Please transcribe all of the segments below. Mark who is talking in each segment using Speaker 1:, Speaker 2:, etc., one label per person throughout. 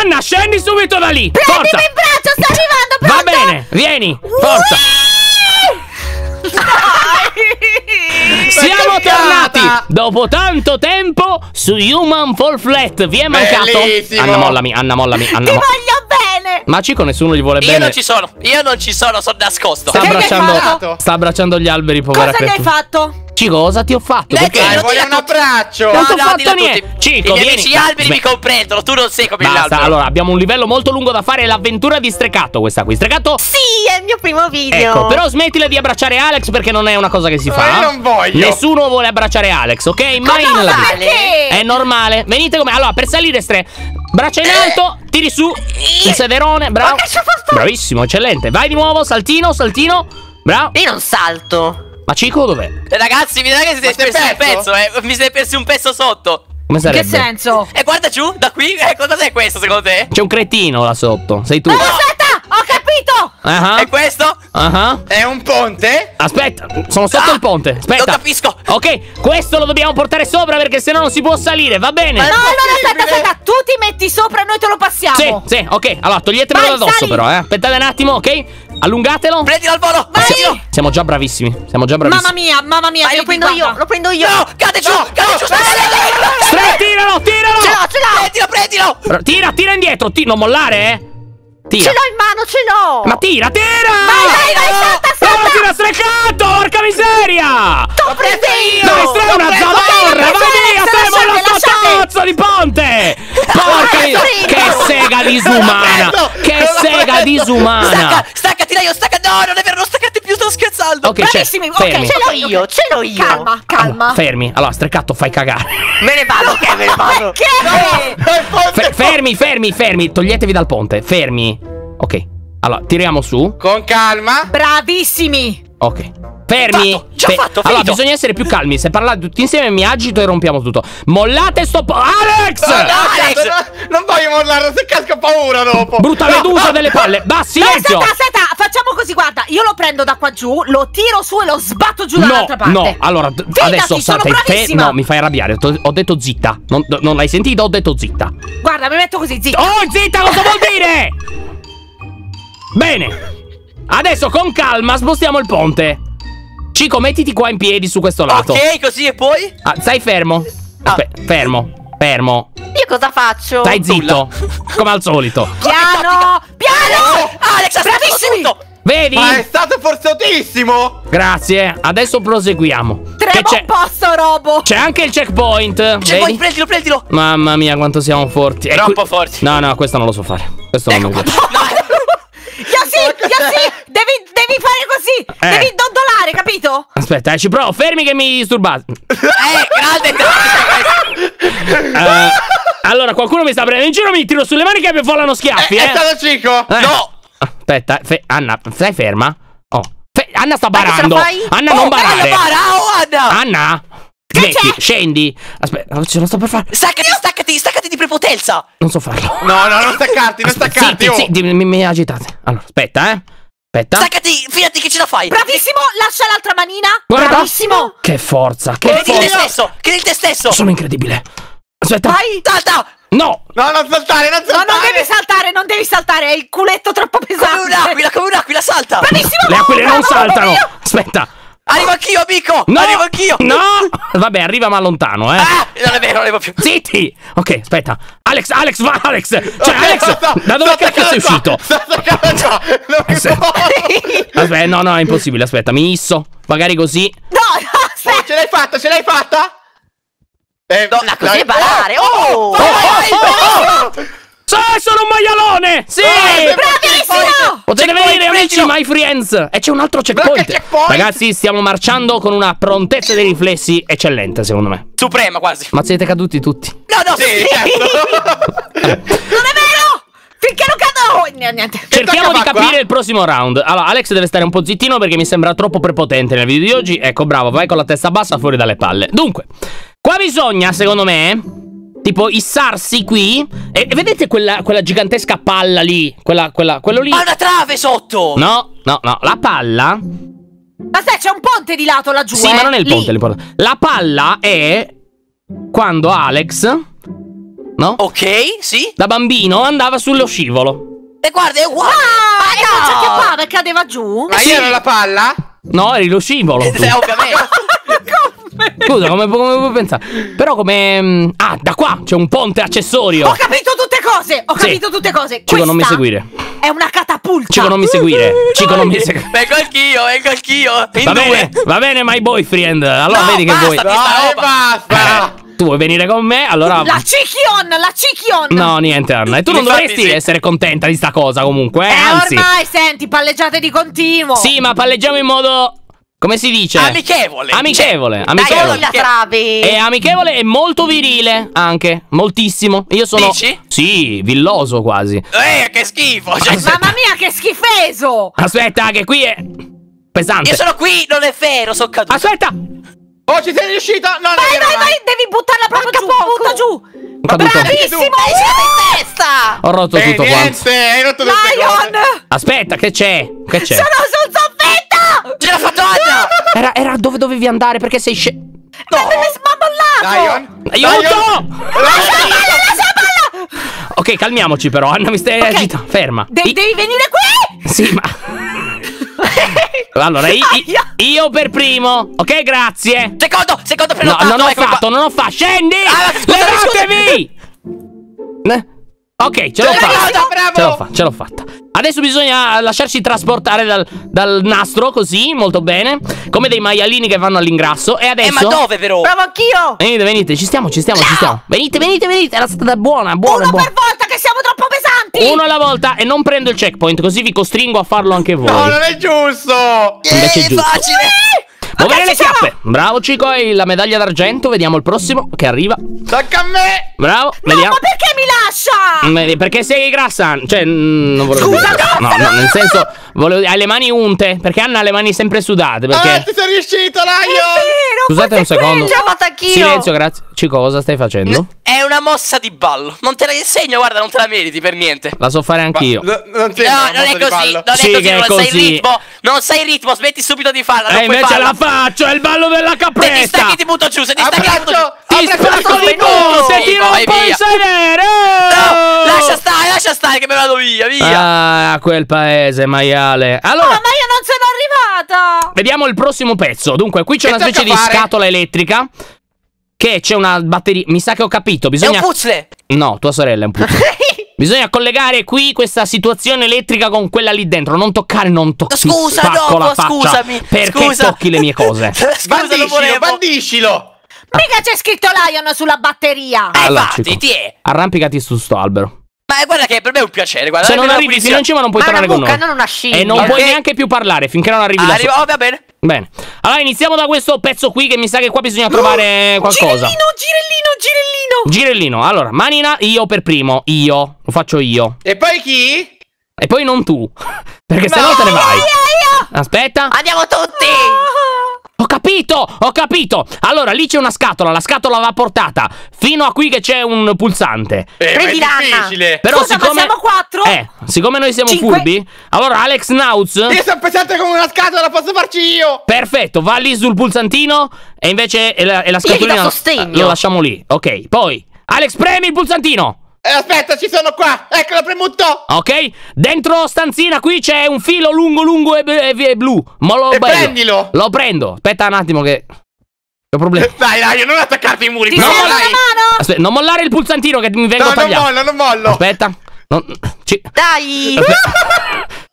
Speaker 1: Anna, scendi subito da lì!
Speaker 2: Prendimi
Speaker 1: Forza!
Speaker 2: in braccio, sto arrivando,
Speaker 1: Va
Speaker 2: pronto?
Speaker 1: bene, vieni, forza! Siamo tornati dopo tanto tempo su Human Fall Flat. Vi è mancato?
Speaker 3: Bellissimo!
Speaker 1: Anna, mollami, Anna, mollami, Anna.
Speaker 2: Ti
Speaker 1: mo-
Speaker 2: voglio bene!
Speaker 1: Ma Cico nessuno gli vuole
Speaker 4: Io
Speaker 1: bene.
Speaker 4: non ci sono, io non ci sono, sono nascosto.
Speaker 1: Sta abbracciando,
Speaker 3: fatto?
Speaker 1: sta abbracciando gli alberi, povera
Speaker 2: Cosa gli hai fatto?
Speaker 1: Cico, cosa ti ho fatto?
Speaker 4: Lei
Speaker 1: Perché?
Speaker 3: Dai, voglio un abbraccio.
Speaker 1: Non t'ho fatto
Speaker 4: dillo a
Speaker 1: niente.
Speaker 4: tutti.
Speaker 1: Cico,
Speaker 4: I miei
Speaker 1: vieni.
Speaker 4: amici alberi
Speaker 1: Beh.
Speaker 4: mi comprendono, tu non sei come
Speaker 1: Basta,
Speaker 4: l'albero.
Speaker 1: allora abbiamo un livello molto lungo da fare. È l'avventura di Strecato questa qui. Strecato.
Speaker 2: Sì, è il mio primo video.
Speaker 1: Ecco, però smettila di abbracciare Alex perché non è una cosa che si fa.
Speaker 3: Io non voglio.
Speaker 1: Nessuno vuole abbracciare Alex, ok? Mai
Speaker 2: Cosa?
Speaker 1: nella vita. È normale. Venite come. Allora, per salire, Stre. Braccia in alto, tiri su. Il sederone, bravo.
Speaker 2: Ma?
Speaker 1: Bravissimo, eccellente. Vai di nuovo, saltino, saltino. Bravo.
Speaker 2: Io non salto.
Speaker 1: Ma Cico dov'è?
Speaker 4: Eh, Ragazzi, mi dite che siete
Speaker 3: Ma
Speaker 4: persi un
Speaker 3: perso?
Speaker 4: pezzo, eh. Mi siete persi un pezzo sotto.
Speaker 1: Come
Speaker 2: In che
Speaker 1: sarebbe?
Speaker 2: senso?
Speaker 4: E guarda giù, da qui, eh, cos'è questo secondo te?
Speaker 1: C'è un cretino là sotto. Sei tu.
Speaker 2: Oh, aspetta, ho capito!
Speaker 1: Ah
Speaker 4: E questo?
Speaker 1: ah.
Speaker 3: È un ponte?
Speaker 1: Aspetta, sono sotto
Speaker 4: Ah,
Speaker 1: il ponte. Aspetta.
Speaker 4: non capisco.
Speaker 1: Ok, questo lo dobbiamo portare sopra perché sennò non si può salire, va bene?
Speaker 2: No, allora aspetta, aspetta, tu ti metti sopra e noi te lo passiamo.
Speaker 1: Sì, sì, ok. Allora, toglietemelo
Speaker 2: Vai,
Speaker 1: da addosso
Speaker 2: sali.
Speaker 1: però, eh. Aspettate un attimo, ok? Allungatelo.
Speaker 4: Prendilo al volo!
Speaker 2: Vai.
Speaker 4: Prendilo!
Speaker 1: Siamo già bravissimi. Siamo già bravissimi.
Speaker 2: Mamma mia, mamma mia,
Speaker 4: Vai,
Speaker 2: lo prendo io,
Speaker 4: guarda.
Speaker 2: lo prendo io.
Speaker 4: No, cade giù, cade giù!
Speaker 1: Stre, tiralo, tiralo!
Speaker 2: Ce l'ho, ce l'ho!
Speaker 4: Prendilo, prendilo!
Speaker 1: Tira, tira indietro, ti- non mollare, eh. Tira.
Speaker 2: Ce l'ho in mano, ce l'ho!
Speaker 1: Ma tira, tira!
Speaker 2: Vai, vai, vai, salta, salta!
Speaker 1: No, tira strecato, porca miseria!
Speaker 2: L'ho preso io!
Speaker 1: Stre è una zavorra! Vai via, sto
Speaker 2: lasciate.
Speaker 1: cazzo di ponte! Porca. Che sega disumana! Che sega disumana!
Speaker 4: Stacca, staccati dai, io stacca! No, non è vero, non staccate più, sto scherzando!
Speaker 1: Ok, c'è.
Speaker 2: Bravissimi, ok,
Speaker 1: Fermi.
Speaker 2: ce l'ho io, ce l'ho io. Calma, calma.
Speaker 1: Fermi. Allora, strecato, fai cagare.
Speaker 4: Me ne vado, ok, me ne vado!
Speaker 1: Fe- fermi, fermi, fermi. Toglietevi dal ponte. Fermi. Ok. Allora, tiriamo su.
Speaker 3: Con calma.
Speaker 2: Bravissimi!
Speaker 1: Ok. Fermi.
Speaker 4: Fatto, già fatto,
Speaker 1: Allora,
Speaker 4: finito.
Speaker 1: bisogna essere più calmi. Se parlate tutti insieme, mi agito e rompiamo tutto. Mollate sto po- Alex!
Speaker 3: No, no,
Speaker 4: Alex!
Speaker 3: cazzo, no, non voglio mollare, se casco ho paura dopo.
Speaker 1: Brutta medusa delle palle.
Speaker 2: No,
Speaker 1: silenzio.
Speaker 2: aspetta, aspetta, facciamo così, guarda, io lo prendo da qua giù, lo tiro su e lo sbatto giù
Speaker 1: No,
Speaker 2: dall'altra parte.
Speaker 1: no, allora
Speaker 2: Fidati,
Speaker 1: adesso fe-
Speaker 2: bravissima.
Speaker 1: No, mi fai arrabbiare. Ho detto zitta. Non, non l'hai sentito? Ho detto zitta.
Speaker 2: Guarda, mi metto così, zitta.
Speaker 1: Oh, zitta, cosa vuol dire? Bene. Adesso con calma spostiamo il ponte. Cico, mettiti qua in piedi su questo lato.
Speaker 4: Ok, così e poi?
Speaker 1: Ah, stai fermo. Aspe- fermo. Fermo.
Speaker 2: Io cosa faccio?
Speaker 1: Stai zitto. Come al solito.
Speaker 2: Piano, piano!
Speaker 4: Alex, ha
Speaker 2: Bravissimi!
Speaker 4: tutto!
Speaker 1: Vedi?
Speaker 3: Ma è stato forzatissimo.
Speaker 1: Grazie. Adesso proseguiamo.
Speaker 2: Tremo
Speaker 1: c'è?
Speaker 2: un posto, robo!
Speaker 1: C'è anche il checkpoint.
Speaker 4: Poi
Speaker 1: Vedi?
Speaker 4: prendilo, prendilo!
Speaker 1: Mamma mia, quanto siamo forti.
Speaker 4: Troppo forti.
Speaker 1: No, no, questo non lo so fare. Questo non
Speaker 4: Ecco,
Speaker 1: mi piace.
Speaker 2: Yossi, Yossi, devi, devi fare così!
Speaker 1: Eh.
Speaker 2: Devi dondolare, capito?
Speaker 1: Aspetta, eh, ci provo. Fermi che mi disturbate.
Speaker 4: Eh, grande!
Speaker 1: Eh, allora, qualcuno mi sta prendendo in giro, mi tiro sulle mani che mi volano
Speaker 3: È,
Speaker 1: schiaffi,
Speaker 3: è
Speaker 1: eh.
Speaker 3: stato Cico.
Speaker 1: Eh.
Speaker 4: No!
Speaker 1: Aspetta, fe- Anna, stai ferma? Oh. Fe- Anna sta
Speaker 2: la
Speaker 1: barando. Anna,
Speaker 4: Oh,
Speaker 1: non barare.
Speaker 4: bara, oh, Anna!
Speaker 1: Anna?
Speaker 2: Che
Speaker 1: Smetti,
Speaker 2: c'è?
Speaker 1: scendi. Aspetta, oh, ce lo sto per fare.
Speaker 4: Staccati, staccati, staccati di prepotenza!
Speaker 1: Non so farlo.
Speaker 3: No, no, non staccarti, non
Speaker 1: Aspetta,
Speaker 3: staccarti.
Speaker 1: zitti,
Speaker 3: oh.
Speaker 1: zitti, mi, mi agitate. Allora, aspetta, eh. Aspetta.
Speaker 4: Staccati, fidati che ce la fai!
Speaker 2: Bravissimo, lascia l'altra manina!
Speaker 1: Guarda.
Speaker 2: Bravissimo!
Speaker 1: Che forza, che
Speaker 4: Credi in te
Speaker 1: forza.
Speaker 4: stesso! Credi te stesso!
Speaker 1: Sono incredibile. Aspetta.
Speaker 2: Vai!
Speaker 4: Salta!
Speaker 1: No.
Speaker 3: No, non saltare, non
Speaker 2: No,
Speaker 3: saltare.
Speaker 2: non devi saltare, non devi saltare, hai il culetto troppo
Speaker 4: Come
Speaker 2: pesante!
Speaker 4: un'aquila, come un'aquila, salta!
Speaker 2: Bravissimo!
Speaker 1: Le aquile non saltano. Aspetta.
Speaker 4: Arrivo anch'io, amico!
Speaker 1: No.
Speaker 4: Arrivo anch'io!
Speaker 1: No. Vabbè, arriva ma lontano, eh.
Speaker 4: Ah, non è vero, non arrivo più!
Speaker 1: Zitti! Ok, aspetta. Alex, Alex, va, Alex! Cioè, Alex,
Speaker 3: sto-
Speaker 1: da dove cazzo sei uscito? Aspetta, no, no, è impossibile. Aspetta, mi isso. Magari così.
Speaker 2: No, no,
Speaker 3: Oh,
Speaker 2: aspetta!
Speaker 3: ce l'hai fatta, ce l'hai fatta? Eh,
Speaker 4: No, ma così
Speaker 3: dai.
Speaker 4: è balare, oh!
Speaker 3: vai, vai, vai.
Speaker 1: Sì, sono un maialone! Sì!
Speaker 2: Bravissimo!
Speaker 1: Potete venire, amici, my friends! E c'è un altro checkpoint.
Speaker 3: Checkpoint.
Speaker 1: Ragazzi, stiamo marciando con una prontezza dei riflessi eccellente, secondo me.
Speaker 4: Suprema quasi!
Speaker 1: Ma siete caduti tutti.
Speaker 4: No, no,
Speaker 3: Sì, certo.
Speaker 2: Non è vero! Finché non cado! Niente.
Speaker 1: Cerchiamo di capire
Speaker 3: qua?
Speaker 1: il prossimo round. Allora, Alex deve stare un po' zittino perché mi sembra troppo prepotente nel video di oggi. Ecco, bravo, vai con la testa bassa fuori dalle palle. Dunque, qua bisogna, secondo me, tipo issarsi qui. E, e vedete quella, quella gigantesca palla lì? Quella, quella, quello lì?
Speaker 4: Ha una trave sotto!
Speaker 1: No, no, no. La palla.
Speaker 2: Aspetta, c'è un ponte di lato laggiù.
Speaker 1: Sì,
Speaker 2: eh?
Speaker 1: ma non è il
Speaker 2: Lì.
Speaker 1: ponte l'importante. La palla è quando Alex no?
Speaker 4: Ok, sì.
Speaker 1: Da bambino andava sullo scivolo.
Speaker 4: E guarda, è uguale.
Speaker 2: Ah, e non ci
Speaker 4: no!
Speaker 2: acchiappava e cadeva giù?
Speaker 3: Ma io ero la palla?
Speaker 1: No, eri lo scivolo.
Speaker 4: Eh, ovviamente.
Speaker 1: Scusa, come, come puoi pensare? Però come... mm, Ah, da qua c'è un ponte accessorio.
Speaker 2: Ho capito tutte cose! Ho
Speaker 1: Sì.
Speaker 2: capito tutte cose!
Speaker 1: Cico, non mi seguire.
Speaker 2: È una catapulta!
Speaker 1: Cico, non mi seguire. Cico, non mi seguire.
Speaker 4: Vengo anch'io, vengo anch'io. In
Speaker 1: Va
Speaker 4: due.
Speaker 1: bene, va bene, my boyfriend. Allora
Speaker 4: No,
Speaker 1: vedi che
Speaker 4: basta,
Speaker 1: vuoi.
Speaker 4: Roba.
Speaker 3: basta!
Speaker 1: Tu vuoi venire con me? Allora.
Speaker 2: La Cichion! La Cichion!
Speaker 1: No, niente, Anna. E tu non
Speaker 4: Infatti
Speaker 1: dovresti
Speaker 4: sì.
Speaker 1: essere contenta di sta cosa, comunque. Eh,
Speaker 2: Eh,
Speaker 1: anzi.
Speaker 2: ormai, senti, palleggiate di continuo!
Speaker 1: Sì, ma palleggiamo in modo. Come si dice?
Speaker 4: Amichevole.
Speaker 1: Amichevole. Amichevole.
Speaker 2: Dai, trave!
Speaker 1: È amichevole e molto virile anche. Moltissimo. Io sono.
Speaker 4: Dici?
Speaker 1: Sì, villoso quasi.
Speaker 4: Eh, che schifo. Cioè,
Speaker 2: Mamma mia, che schifeso!
Speaker 1: Aspetta, che qui è. Pesante.
Speaker 4: io sono qui, non è vero, sono caduto.
Speaker 1: Aspetta!
Speaker 3: Oh, ci sei riuscito? No,
Speaker 2: Vai, vai, vai, devi buttarla proprio giù! Butta giù!
Speaker 1: Ho caduto.
Speaker 2: Bravissimo! in testa!
Speaker 1: Ho rotto
Speaker 3: Eh,
Speaker 1: tutto quanto.
Speaker 3: niente, hai rotto tutte cose.
Speaker 2: Lion!
Speaker 1: Aspetta, che c'è? Che c'è?
Speaker 2: Sono!
Speaker 4: Ce l'ha fatto Anna.
Speaker 1: Era, era dove dovevi andare perché sei sce.
Speaker 2: No! Mi smamollato!
Speaker 3: Lion?
Speaker 1: Aiuto!
Speaker 3: Lion?
Speaker 1: Ok, calmiamoci però. Anna, mi stai
Speaker 2: Ok.
Speaker 1: agitando. Ferma.
Speaker 2: De-
Speaker 1: I-
Speaker 2: devi venire qui!
Speaker 1: Sì, ma. allora, i- i- io per primo. Ok, grazie.
Speaker 4: Secondo, secondo
Speaker 1: No,
Speaker 4: prenotato.
Speaker 1: non ho
Speaker 4: ecco qua.
Speaker 1: fatto, non ho fatto. Scendi!
Speaker 4: Ah, scusami,
Speaker 1: Levatevi! Eh? Ok, ce l'ho fatta.
Speaker 3: bravo!
Speaker 1: Ce l'ho fatta, ce l'ho fatta. Adesso bisogna lasciarci trasportare dal, dal nastro, così, molto bene. Come dei maialini che vanno all'ingrasso. E adesso.
Speaker 4: Eh, ma dove però?
Speaker 2: Bravo anch'io!
Speaker 1: Venite, venite, ci stiamo, ci stiamo, ci stiamo. Venite, venite, venite. Era stata buona, buona,
Speaker 2: Uno
Speaker 1: buona.
Speaker 2: per volta che siamo troppo pesanti!
Speaker 1: Uno alla volta e non prendo il checkpoint, così vi costringo a farlo anche voi.
Speaker 3: No, non è giusto!
Speaker 1: Invece è
Speaker 4: Eh,
Speaker 1: giusto.
Speaker 4: facile.
Speaker 1: Muovere le chiappe. Bravo Cico, hai la medaglia d'argento. Vediamo il prossimo che arriva.
Speaker 3: Tocca a me!
Speaker 1: Bravo,
Speaker 2: No,
Speaker 1: vediamo.
Speaker 2: ma perché mi lascia?
Speaker 1: Mm, Perché sei grassa? Cioè, mm, non volevo
Speaker 2: Scusa,
Speaker 1: dire. No, no, nel senso, volevo hai le mani unte. Perché Anna ha le mani sempre sudate.
Speaker 3: Ah,
Speaker 1: Perché.
Speaker 3: ti sei riuscito,
Speaker 2: vero,
Speaker 1: Scusate un secondo. Silenzio, grazie. Cico, cosa stai facendo?
Speaker 4: È una mossa di ballo. Non te la insegno, guarda, non te la meriti per niente.
Speaker 1: La so fare anch'io.
Speaker 3: Ma- no, non,
Speaker 4: No, non è così, non è
Speaker 1: Sì,
Speaker 4: così,
Speaker 1: che è
Speaker 4: non sai il
Speaker 1: così.
Speaker 4: ritmo. Non sai il ritmo, smetti subito di farla.
Speaker 1: E
Speaker 4: non puoi
Speaker 1: invece
Speaker 4: farla.
Speaker 1: la faccio, è il ballo della
Speaker 4: Se ti
Speaker 1: capretta.
Speaker 4: stacchi ti butto giù, se ti stacchi ti butto giù.
Speaker 1: Ti spacco di ponte, ti
Speaker 4: vai
Speaker 1: rompo il
Speaker 4: via.
Speaker 1: sedere.
Speaker 4: No, lascia stare, lascia stare che me la vado via, via.
Speaker 1: Ah, quel paese, maiale.
Speaker 2: Oh,
Speaker 1: Allora,
Speaker 2: ma io non sono arrivata!
Speaker 1: vediamo il prossimo pezzo. Dunque, qui c'è
Speaker 3: Che
Speaker 1: una specie di
Speaker 3: fare?
Speaker 1: scatola elettrica. Che c'è una batteria. Mi sa che ho capito.
Speaker 4: È
Speaker 1: Bisogna.
Speaker 4: un puzzle.
Speaker 1: No, tua sorella è un puzzle. Bisogna collegare qui questa situazione elettrica con quella lì dentro. Non toccare, non tocchi.
Speaker 4: Scusa,
Speaker 1: spacco
Speaker 4: dopo, scusami.
Speaker 1: Perché
Speaker 4: scusa.
Speaker 1: tocchi le mie cose?
Speaker 4: Scusa, lo
Speaker 3: Bandiscilo, bandiscilo!
Speaker 2: Mica c'è scritto Lion sulla batteria!
Speaker 4: Eh,
Speaker 1: Allora,
Speaker 4: infatti, ti è.
Speaker 1: Arrampicati su sto albero.
Speaker 4: Ma guarda che per me è un piacere, guarda.
Speaker 1: Se
Speaker 4: è
Speaker 1: non arrivi fino in cima non puoi
Speaker 2: Ma
Speaker 1: tornare con noi.
Speaker 2: non una scimmia.
Speaker 1: E non
Speaker 4: Ok.
Speaker 1: puoi neanche più parlare finché non arrivi là
Speaker 4: Arrivo,
Speaker 1: sopra.
Speaker 4: oh, va bene.
Speaker 1: Bene. Allora iniziamo da questo pezzo qui che mi sa che qua bisogna trovare qualcosa.
Speaker 2: Girellino, girellino, girellino!
Speaker 1: Girellino. Allora, manina io per primo. Io. Lo faccio io.
Speaker 3: E poi chi?
Speaker 1: E poi non tu. Perché se no te ne vai.
Speaker 2: Io, io!
Speaker 1: Aspetta.
Speaker 4: Andiamo tutti.
Speaker 1: Ho capito, ho capito. Allora, lì c'è una scatola. La scatola va portata fino a qui che c'è un pulsante.
Speaker 3: Eh, ma è
Speaker 2: Prendi
Speaker 3: difficile!
Speaker 1: Però
Speaker 2: Scusa, ma
Speaker 1: siccome
Speaker 2: siamo quattro?
Speaker 1: Eh, siccome noi siamo
Speaker 2: Cinque.
Speaker 1: furbi, allora Alex Nauz
Speaker 3: Io sono pesante come una scatola, posso farci io!
Speaker 1: Perfetto, va lì sul pulsantino e invece e la, e la
Speaker 2: Io
Speaker 1: scatolina
Speaker 2: sostegno.
Speaker 1: lo lasciamo lì. Ok, poi Alex premi il pulsantino.
Speaker 3: Eh, aspetta, ci sono qua! Ecco, l'ho premuto!
Speaker 1: Ok? Dentro stanzina qui c'è un filo lungo lungo e, e- e blu. Ma lo
Speaker 3: E
Speaker 1: bello.
Speaker 3: prendilo!
Speaker 1: Lo prendo. Aspetta un attimo che ho problemi.
Speaker 3: Dai, dai, non attaccarti ai muri!
Speaker 2: Ti
Speaker 3: no,
Speaker 2: serve
Speaker 3: dai.
Speaker 2: una mano?
Speaker 1: Aspetta, non mollare il pulsantino che mi vengo
Speaker 3: No,
Speaker 1: a
Speaker 3: non
Speaker 1: tagliare.
Speaker 3: mollo, non mollo!
Speaker 1: Aspetta. Non- ci-
Speaker 2: Dai!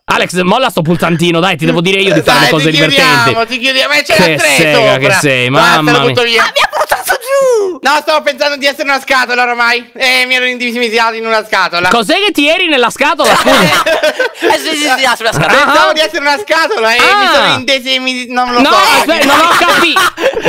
Speaker 1: Alex, molla sto pulsantino, dai, ti devo dire io di fare le
Speaker 3: Dai,
Speaker 1: cose
Speaker 3: ti chiudiamo,
Speaker 1: divertenti.
Speaker 3: ti chiudiamo, ma c'è
Speaker 1: Che
Speaker 3: la
Speaker 1: sega
Speaker 3: sopra.
Speaker 1: che sei,
Speaker 3: Basta,
Speaker 1: mamma
Speaker 3: butto
Speaker 1: mia.
Speaker 3: via.
Speaker 2: Mi buttato giù!
Speaker 3: No, stavo pensando di essere una scatola ormai. E mi ero individuato in una scatola.
Speaker 1: Cos'è che ti eri nella scatola? Scusa.
Speaker 4: Adesso si tira sulla scatola.
Speaker 3: Pensavo di essere una scatola e
Speaker 1: Ah.
Speaker 3: mi sono indesimi. Non lo
Speaker 1: No,
Speaker 3: so.
Speaker 1: aspetta, non ho capito.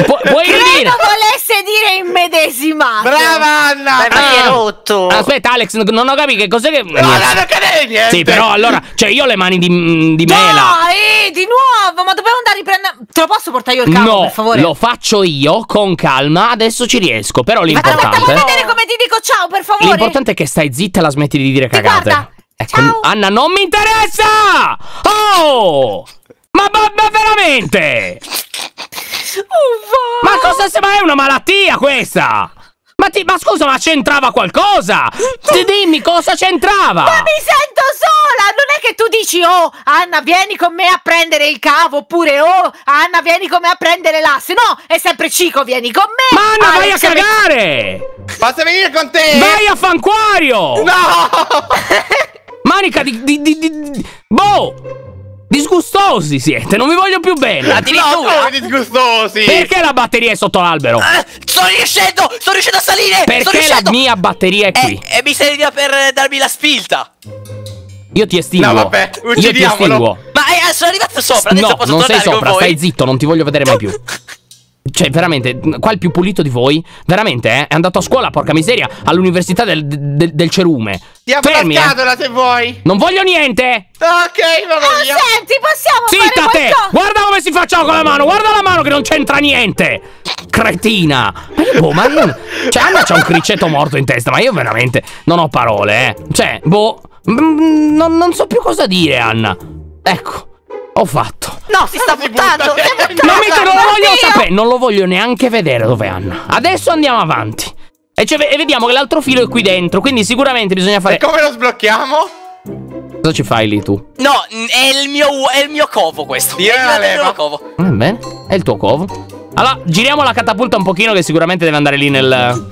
Speaker 1: Pu- puoi ridire.
Speaker 2: Credo volesse dire immedesimato!
Speaker 3: Brava Anna!
Speaker 2: Dai, ma
Speaker 1: Ah.
Speaker 2: rotto?
Speaker 1: Aspetta, Alex, non ho capito che cos'è che.
Speaker 3: No, no, non cadere niente.
Speaker 1: Sì, però allora, cioè io ho le mani di, di mela.
Speaker 2: Dai, di nuovo! Ma dobbiamo andare a riprendere. Te lo posso portare io il capo,
Speaker 1: No,
Speaker 2: per favore?
Speaker 1: lo faccio io con calma. Adesso ci riesco. Però
Speaker 2: Ma fammi
Speaker 1: l'importante.
Speaker 2: vedere come ti dico ciao, per favore!
Speaker 1: L'importante è che stai zitta e la smetti di dire cagate. Ecco,
Speaker 2: Ciao.
Speaker 1: Anna, non mi interessa! Oh! Ma, ma, ma veramente?
Speaker 2: Uffa!
Speaker 1: Ma cosa se ma è una malattia questa? Ma, ti, ma scusa, ma c'entrava qualcosa? Ti dimmi cosa c'entrava?
Speaker 2: Ma mi è che tu dici, oh, Anna, vieni con me a prendere il cavo, oppure, oh, Anna, vieni con me a prendere l'asse. No, è sempre Cico, vieni con me!
Speaker 1: Ma Anna, vai a
Speaker 2: Alex,
Speaker 1: cagare!
Speaker 3: Posso venire con te?
Speaker 1: Vai a fanquario!
Speaker 3: No!
Speaker 1: Manica di, di, di, di- Boh! Disgustosi siete, non vi voglio più bene!
Speaker 3: No,
Speaker 4: Addirittura.
Speaker 3: come disgustosi!
Speaker 1: Perché la batteria è sotto l'albero?
Speaker 4: Eh, sto riuscendo! Sto riuscendo a salire! sto
Speaker 1: Perché la mia batteria è qui?
Speaker 4: E, e mi serviva per eh, darmi la spilta!
Speaker 1: Io ti estinguo.
Speaker 3: No, vabbè,
Speaker 1: Io ti
Speaker 3: uccidiamolo.
Speaker 1: estinguo.
Speaker 4: Ma eh, sono arrivato sopra, adesso
Speaker 1: No,
Speaker 4: posso
Speaker 1: non sei sopra, stai zitto, non ti voglio vedere mai più. Cioè, veramente, qua il più pulito di voi, veramente, eh, è andato a scuola, porca miseria, all'università del, del, del cerume.
Speaker 3: Ti apro
Speaker 1: Fermi,
Speaker 3: la
Speaker 1: eh.
Speaker 3: se vuoi!
Speaker 1: Non voglio niente!
Speaker 3: Ok, vado
Speaker 2: Oh,
Speaker 3: via!
Speaker 2: senti, possiamo
Speaker 1: Zitta
Speaker 2: fare
Speaker 1: te!
Speaker 2: qualcosa?
Speaker 1: Guarda come si faccia con la mano, guarda la mano che non c'entra niente! Cretina! Ma io, boh, ma io. Cioè, Anna c'ha un criceto morto in testa, ma io veramente non ho parole, eh. Cioè, boh. Mm, Non, non so più cosa dire, Anna. Ecco, ho fatto.
Speaker 2: No, si sta buttando! si!
Speaker 1: Non, mi, non lo voglio sapere, non lo voglio neanche vedere dove è Anna. Adesso andiamo avanti. E, cioè, e vediamo che l'altro filo è qui dentro, quindi sicuramente bisogna fare.
Speaker 3: E come lo sblocchiamo?
Speaker 1: Cosa ci fai lì tu?
Speaker 4: No, è il mio, è il mio covo questo.
Speaker 3: Io
Speaker 4: è il
Speaker 3: la
Speaker 4: mio
Speaker 3: leva.
Speaker 4: covo.
Speaker 1: Va bene, è il tuo covo. Allora, giriamo la catapulta un pochino che sicuramente deve andare lì nel...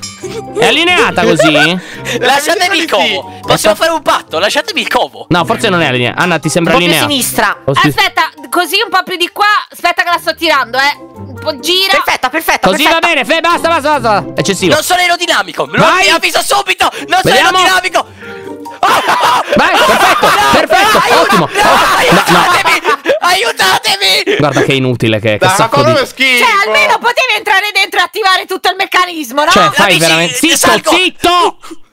Speaker 1: È allineata così?
Speaker 4: Lasciatemi il covo. Possiamo fare un patto, lasciatemi il covo.
Speaker 1: No, forse non è allineata. Anna, ti sembra
Speaker 2: Un po' più a
Speaker 1: allineata?
Speaker 2: sinistra.
Speaker 1: Oh, sì.
Speaker 2: Aspetta, così un po' più di qua. Aspetta che la sto tirando, eh. Un po' gira. Perfetta, perfetta.
Speaker 1: Così va bene, fe, basta, basta, basta. Eccessivo.
Speaker 4: Non sono aerodinamico. Lo
Speaker 1: Vai.
Speaker 4: avviso subito. Non
Speaker 1: Vediamo.
Speaker 4: sono aerodinamico. Oh, oh,
Speaker 1: Vai, perfetto, perfetto,
Speaker 4: aiuto,
Speaker 1: ottimo.
Speaker 4: no,
Speaker 1: Oh, no, no.
Speaker 4: Aiutatemi.
Speaker 1: Guarda che inutile che, che sacco di...
Speaker 3: schifo!
Speaker 2: Cioè, almeno potevi entrare dentro e attivare tutto il meccanismo, no?
Speaker 1: Cioè, fai veramente... Zitto, zitto!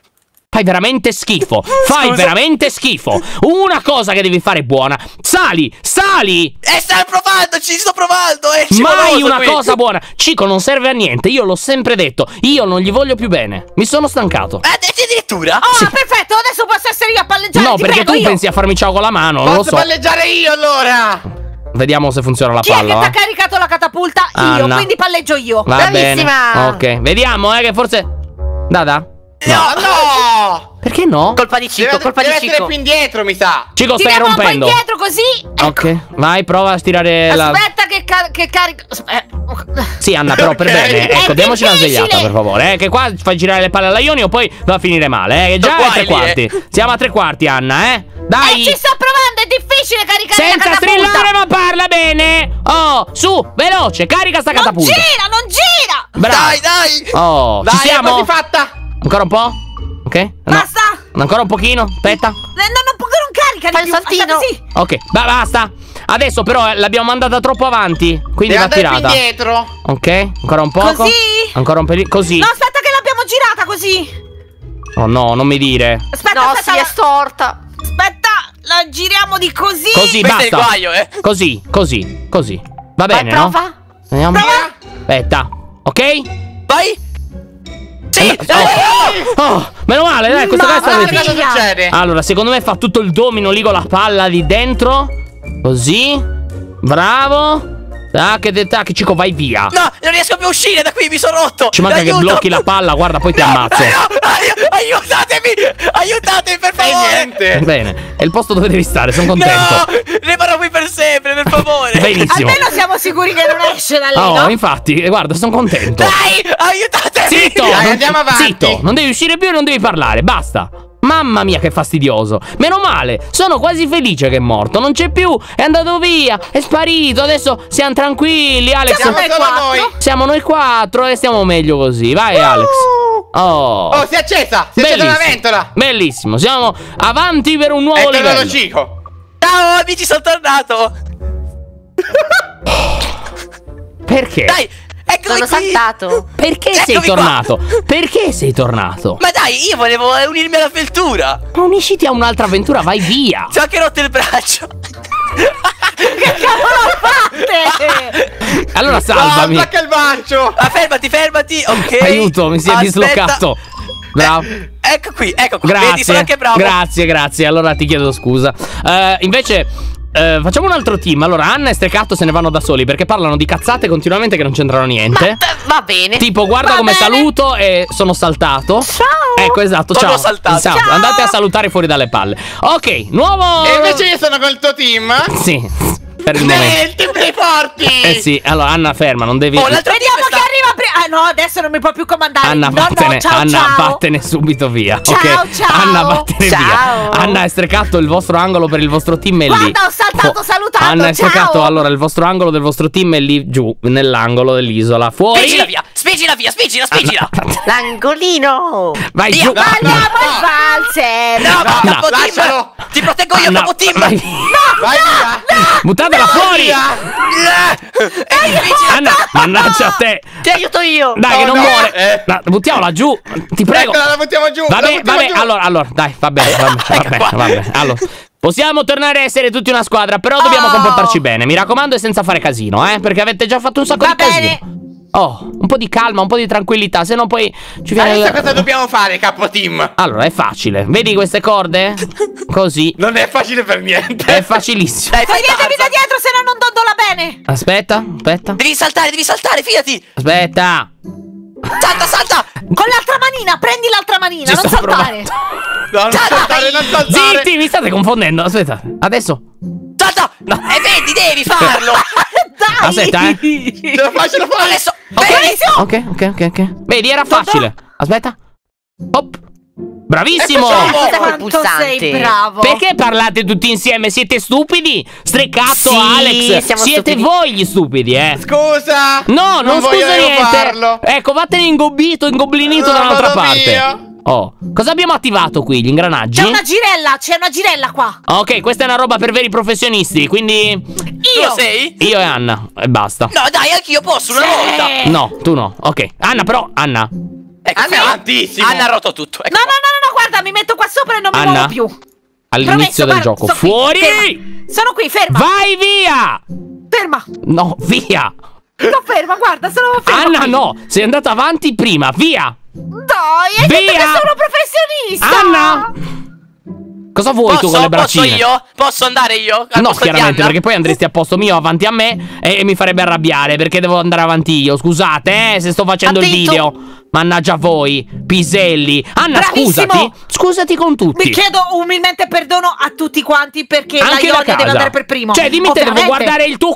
Speaker 1: Fai veramente schifo. Fai
Speaker 4: Scusa.
Speaker 1: veramente schifo. Una cosa che devi fare buona. Sali, sali!
Speaker 4: E stai provando, ci sto provando. È
Speaker 1: Mai
Speaker 4: scivoloso
Speaker 1: una
Speaker 4: qui.
Speaker 1: cosa buona. Cico non serve a niente. Io l'ho sempre detto. Io non gli voglio più bene. Mi sono stancato.
Speaker 4: Eh, addirittura?
Speaker 2: Oh, perfetto, adesso posso essere io a palleggiare.
Speaker 1: No,
Speaker 2: ti
Speaker 1: perché
Speaker 2: prego,
Speaker 1: tu
Speaker 2: io.
Speaker 1: pensi a farmi ciao con la mano. Non lo
Speaker 3: Posso
Speaker 1: so.
Speaker 3: palleggiare io allora!
Speaker 1: Vediamo se funziona la
Speaker 2: Chi è che
Speaker 1: palla.
Speaker 2: ti ha caricato la catapulta? Io,
Speaker 1: Anna.
Speaker 2: quindi palleggio io.
Speaker 1: Va
Speaker 2: Bravissima.
Speaker 1: bene. Ok, vediamo, eh, che forse. Dada?
Speaker 3: No, no!
Speaker 1: Perché no?
Speaker 2: Colpa di Cico,
Speaker 3: Deve,
Speaker 2: colpa
Speaker 3: deve
Speaker 2: di
Speaker 3: essere
Speaker 2: Cico.
Speaker 3: più indietro, mi sa!
Speaker 1: Cico, stai
Speaker 2: Tiriamo un po'
Speaker 1: rompendo.
Speaker 2: indietro così.
Speaker 1: Ok, vai, prova a stirare la.
Speaker 2: Aspetta che, car- che carico. Aspetta.
Speaker 1: Sì, Anna, però per
Speaker 3: Ok.
Speaker 1: bene.
Speaker 2: È
Speaker 1: Ecco, diamoci una svegliata, per favore. Eh, che qua fai girare le palle alla Ionio, poi va a finire male. Eh, che già è a tre
Speaker 4: lì,
Speaker 1: quarti. Siamo a tre quarti, Anna, eh.
Speaker 2: Eh,
Speaker 1: Dai.
Speaker 2: ci sto provando, è difficile caricare
Speaker 1: Senza
Speaker 2: la catapulta.
Speaker 1: strillare, ma parla bene. Oh, su, veloce, carica sta
Speaker 2: Non
Speaker 1: catapulta.
Speaker 2: gira, non gira.
Speaker 1: Bravo.
Speaker 4: Dai, dai.
Speaker 1: Oh,
Speaker 3: Dai,
Speaker 1: ci
Speaker 3: è
Speaker 1: siamo?
Speaker 3: fatta!
Speaker 1: Ancora un po'? Ok? No.
Speaker 2: Basta.
Speaker 1: Ancora un pochino? Aspetta.
Speaker 2: Eh, Non, non, non carica di
Speaker 5: Fai il saltino.
Speaker 2: Aspetta, sì.
Speaker 1: Ok, ba- basta. Adesso però eh, l'abbiamo mandata troppo avanti. Quindi va tirata.
Speaker 3: indietro!
Speaker 1: Ok, ancora un poco.
Speaker 2: Così?
Speaker 1: Ancora un pelino. Così.
Speaker 2: No, aspetta che l'abbiamo girata così.
Speaker 1: Oh no, non mi dire.
Speaker 2: Aspetta,
Speaker 5: No,
Speaker 2: aspetta.
Speaker 5: si è storta.
Speaker 2: Aspetta, la giriamo di così.
Speaker 1: Così,
Speaker 4: Questo è il
Speaker 1: basta.
Speaker 4: guaio, eh.
Speaker 1: Così, così, così. Va
Speaker 5: Vai,
Speaker 1: bene, no?
Speaker 5: prova.
Speaker 1: Andiamo.
Speaker 2: Prova.
Speaker 1: Aspetta. Ok?
Speaker 4: Vai. Sì.
Speaker 1: Oh, oh, meno male, dai, questo qua è
Speaker 3: cosa succede!
Speaker 1: Allora, secondo me fa tutto il domino lì con la palla lì dentro. Così. Bravo. Tac, e tac, Cico, vai via.
Speaker 4: No, non riesco più a uscire da qui, mi sono rotto.
Speaker 1: Ci manca che
Speaker 4: Aiuto.
Speaker 1: blocchi la palla, guarda, poi ti
Speaker 4: No,
Speaker 1: ammazzo.
Speaker 4: no, ai- aiutatemi! Aiutatemi, per
Speaker 3: E
Speaker 4: favore!
Speaker 3: niente!
Speaker 1: Bene, è il posto dove devi stare, sono contento.
Speaker 4: No! Rimarrò qui per sempre, per favore!
Speaker 1: Benissimo.
Speaker 2: Almeno siamo sicuri che non esce da lì,
Speaker 1: Oh,
Speaker 2: no?
Speaker 1: infatti, eh, guarda, sono contento.
Speaker 4: Dai, aiutatemi!
Speaker 1: Zitto!
Speaker 3: Dai,
Speaker 1: non-
Speaker 3: andiamo avanti.
Speaker 1: Zitto, non devi uscire più e non devi parlare, basta. Mamma mia che fastidioso Meno male Sono quasi felice che è morto Non c'è più È andato via È sparito Adesso siamo tranquilli Alex
Speaker 3: Siamo
Speaker 2: quattro.
Speaker 3: noi!
Speaker 1: Siamo noi quattro E stiamo meglio così Vai Alex Oh,
Speaker 3: Oh, si è accesa! Si è accesa una ventola!
Speaker 1: Bellissimo Siamo avanti per un nuovo
Speaker 3: È
Speaker 1: livello
Speaker 3: Cico!
Speaker 4: Ciao amici, sono tornato!
Speaker 1: Perché?
Speaker 4: Dai, eccomi
Speaker 5: Sono
Speaker 4: qui!
Speaker 5: saltato.
Speaker 1: Perché sei
Speaker 4: Eccomi qua.
Speaker 1: tornato? Perché sei tornato?
Speaker 4: Ma dai, io volevo unirmi all'avventura!
Speaker 1: Ma unisciti a un'altra avventura Vai via
Speaker 4: Ti ho anche rotto il braccio!
Speaker 2: Fate!
Speaker 1: Allora
Speaker 3: No,
Speaker 1: salvami
Speaker 3: attacca il bancio!
Speaker 4: Ah, fermati, fermati, ok!
Speaker 1: Aiuto mi si è
Speaker 4: Aspetta.
Speaker 1: dislocato Bravo
Speaker 4: Ecco qui, ecco qui,
Speaker 1: Grazie,
Speaker 4: vedi, sono anche bravo!
Speaker 1: grazie, grazie. Allora ti chiedo scusa. Eh, invece, eh, facciamo un altro team. Allora, Anna e Steccato se ne vanno da soli perché parlano di cazzate continuamente che non c'entrano niente.
Speaker 4: Eh, Va bene.
Speaker 1: Tipo, guarda
Speaker 2: Va
Speaker 1: come
Speaker 2: bene.
Speaker 1: saluto e sono saltato.
Speaker 2: Ciao.
Speaker 1: Ecco, esatto,
Speaker 4: Sono
Speaker 1: ciao.
Speaker 4: saltato.
Speaker 1: Esatto,
Speaker 2: Ciao.
Speaker 1: Andate a salutare fuori dalle palle. Ok, nuovo.
Speaker 3: E invece io sono col tuo team.
Speaker 1: Sì, per il momento.
Speaker 3: Eh, il team dei forti.
Speaker 1: Eh sì, allora Anna ferma, non devi
Speaker 4: Oh, l'altro
Speaker 2: Vediamo
Speaker 4: team
Speaker 2: Ah, no, adesso non mi puoi più comandare.
Speaker 1: Anna
Speaker 2: no,
Speaker 1: vattene,
Speaker 2: no, ciao,
Speaker 1: Anna
Speaker 2: ciao.
Speaker 1: vattene subito via.
Speaker 2: Ciao,
Speaker 1: ok?
Speaker 2: ciao.
Speaker 1: Anna vattene
Speaker 2: Ciao.
Speaker 1: via. Anna è strecato il vostro angolo per il vostro team è lì.
Speaker 2: Guarda, ho saltato
Speaker 1: Fu-
Speaker 2: salutando,
Speaker 1: Anna è
Speaker 2: ciao.
Speaker 1: strecato, allora il vostro angolo del vostro team è lì giù, nell'angolo dell'isola. Fuori.
Speaker 4: Spingila via, spingila via, spingila, spingila.
Speaker 5: L'angolino!
Speaker 1: Vai
Speaker 4: Via.
Speaker 1: giù.
Speaker 3: No,
Speaker 2: Andiamo
Speaker 3: no,
Speaker 2: in valzer.
Speaker 4: No,
Speaker 3: No,
Speaker 4: capo
Speaker 3: lascialo.
Speaker 4: Ti proteggo io, capo team.
Speaker 1: vai.
Speaker 3: Vai via.
Speaker 1: Buttatela fuori.
Speaker 4: Eh, spingila.
Speaker 1: Anna, mannaggia a te.
Speaker 5: Ti aiuto io!
Speaker 1: Dai, che
Speaker 3: Oh,
Speaker 1: non
Speaker 3: no.
Speaker 1: muore.
Speaker 3: Eh.
Speaker 1: La- buttiamola giù. Ti prego.
Speaker 3: Eccola, la buttiamo giù.
Speaker 1: Vabbè,
Speaker 3: buttiamo
Speaker 1: vabbè,
Speaker 3: giù.
Speaker 1: allora, allora, dai, va bene, va bene, va bene, va bene. Allora, possiamo tornare a essere tutti una squadra, però dobbiamo
Speaker 2: Oh.
Speaker 1: comportarci bene. Mi raccomando e senza fare casino, eh, perché avete già fatto un sacco
Speaker 2: Va
Speaker 1: di casino. Oh, un po' di calma, un po' di tranquillità, se no poi ci viene
Speaker 3: Adesso cosa dobbiamo fare, capo team?
Speaker 1: Allora, è facile. Vedi queste corde? Così.
Speaker 3: Non è facile per niente.
Speaker 1: È facilissimo.
Speaker 4: Dai, fai
Speaker 2: Toglietevi da dietro, se no non dondola bene.
Speaker 1: Aspetta, aspetta.
Speaker 4: Devi saltare, devi saltare, fidati.
Speaker 1: Aspetta.
Speaker 4: Salta, salta.
Speaker 2: Con l'altra manina, prendi l'altra manina,
Speaker 1: Ci
Speaker 2: non saltare.
Speaker 3: No, non saltare, non saltare.
Speaker 1: Zitti, mi state confondendo. Aspetta. Adesso.
Speaker 4: Salta. E vedi, devi farlo.
Speaker 2: Dai.
Speaker 1: Aspetta, eh.
Speaker 3: Ce la fai, ce la fai.
Speaker 4: Adesso.
Speaker 1: Ok,
Speaker 4: Vedi?
Speaker 1: ok, ok, ok, ok. Vedi, era facile. Aspetta. Hop. Bravissimo.
Speaker 3: E
Speaker 2: Quanto
Speaker 5: pulsante?
Speaker 2: sei bravo.
Speaker 1: Perché parlate tutti insieme? Siete stupidi? Streccato,
Speaker 5: Sì,
Speaker 1: Alex. Siete
Speaker 5: stupidi.
Speaker 1: voi gli stupidi, eh.
Speaker 3: Scusa.
Speaker 1: No, non,
Speaker 3: voglio
Speaker 1: scusa niente.
Speaker 3: farlo.
Speaker 1: Ecco, vattene ingobbito, ingoblinito
Speaker 3: No,
Speaker 1: da un'altra parte.
Speaker 3: via.
Speaker 1: Oh, cosa abbiamo attivato qui? Gli ingranaggi?
Speaker 2: C'è una girella, c'è una girella qua.
Speaker 1: Ok, questa è una roba per veri professionisti, quindi
Speaker 4: Tu
Speaker 2: Io.
Speaker 4: lo sei?
Speaker 1: io e Anna e basta.
Speaker 4: No, dai, anch'io posso una volta.
Speaker 1: No, tu no. Ok. Anna però, Anna.
Speaker 4: Ecco,
Speaker 3: Anna
Speaker 4: qui.
Speaker 3: tantissimo.
Speaker 4: Anna ha rotto tutto.
Speaker 2: No,
Speaker 4: Ecco.
Speaker 2: no, no, no, no, guarda, mi metto qua sopra e non mi
Speaker 1: Anna?
Speaker 2: muovo più.
Speaker 1: All'inizio del gioco.
Speaker 2: qui,
Speaker 1: Fuori!
Speaker 2: ferma. Sono qui, ferma.
Speaker 1: Vai via!
Speaker 2: Ferma.
Speaker 1: No, via!
Speaker 2: Sto ferma, guarda, sono ferma.
Speaker 1: Anna
Speaker 2: qui.
Speaker 1: no, sei andata avanti prima, via!
Speaker 2: Dai, hai detto
Speaker 1: Via.
Speaker 2: che sono professionista.
Speaker 1: Anna! Cosa vuoi tu
Speaker 4: Posso?
Speaker 1: con le
Speaker 4: Posso
Speaker 1: braccine?
Speaker 4: io? Posso andare io? Al
Speaker 1: No, chiaramente, perché poi andresti a posto mio avanti a me e, e mi farebbe arrabbiare perché devo andare avanti io. Scusate, eh, se sto facendo il
Speaker 2: Attento.
Speaker 1: video. Mannaggia voi, piselli. Anna,
Speaker 2: Bravissimo.
Speaker 1: scusati. Scusati con tutti.
Speaker 2: Mi chiedo umilmente perdono a tutti quanti perché la
Speaker 1: Anche da
Speaker 2: Ionia
Speaker 1: casa.
Speaker 2: deve andare per primo.
Speaker 1: Cioè, dimmi te, devo guardare il tuo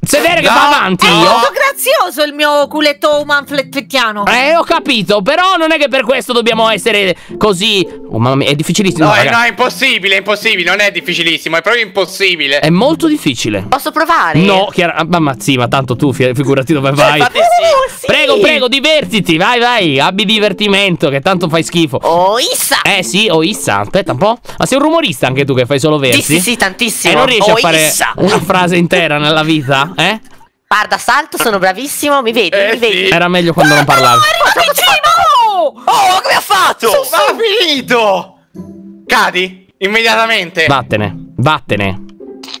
Speaker 1: sedere che
Speaker 3: No.
Speaker 1: va avanti
Speaker 2: È
Speaker 1: io.
Speaker 2: molto grazioso il mio culetto manflettiano.
Speaker 1: Eh, ho capito, però non è che per questo dobbiamo essere così. Oh, mamma mia, è difficilissimo.
Speaker 3: No,
Speaker 1: No,
Speaker 3: eh, no, è impossibile, è impossibile. Non è difficilissimo, è proprio impossibile.
Speaker 1: È molto difficile.
Speaker 5: Posso provare?
Speaker 1: No, chiaro. Ma, ma sì, ma tanto tu fi- figurati dove vai.
Speaker 4: Infatti sì.
Speaker 5: Oh, sì.
Speaker 1: Prego, prego, divertiti. Vai, vai. Abbi divertimento, che tanto fai schifo.
Speaker 5: Oh, Issa!
Speaker 1: Eh sì, oh Issa, aspetta un po'. Ma sei un rumorista anche tu che fai solo versi?
Speaker 5: Sì, sì, sì, tantissimo.
Speaker 1: E non riesci
Speaker 5: oh,
Speaker 1: a fare
Speaker 5: Issa!
Speaker 1: una frase intera nella vita? Eh?
Speaker 5: Guarda, salto, sono bravissimo, mi vedi,
Speaker 3: Eh,
Speaker 5: mi vedi?
Speaker 3: sì.
Speaker 1: Era meglio quando non parlavi.
Speaker 2: Arriva vicino!
Speaker 4: Oh, come ha fatto?
Speaker 3: Ma ha finito! Cadi immediatamente.
Speaker 1: Vattene, vattene.